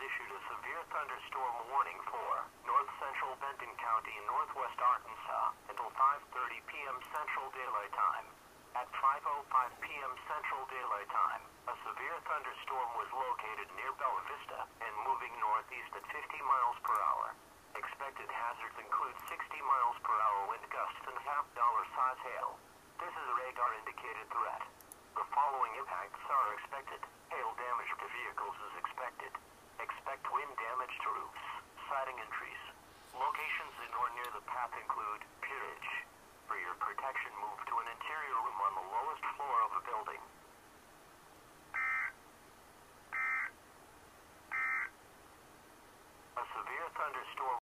issued a severe thunderstorm warning for north central Benton County in northwest Arkansas until 5.30 p.m. Central Daylight Time. At 5.05 p.m. Central Daylight Time, a severe thunderstorm was located near Bella Vista and moving northeast at 50 miles per hour. Expected hazards include 60 miles per hour wind gusts and half dollar size hail. This is a radar indicated threat. The following impacts are expected. Hail damage to vehicles is expected. Expect wind damage to roofs, siding and trees. Locations in or near the path include Pea Ridge. For your protection, move